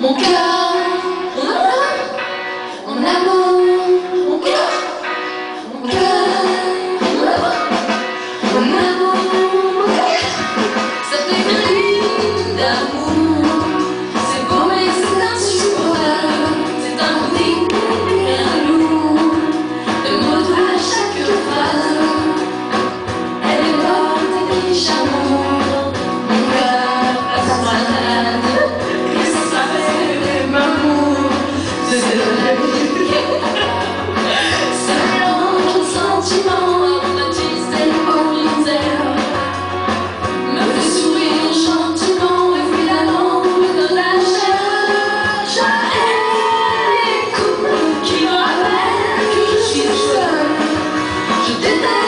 move it up 그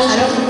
I don't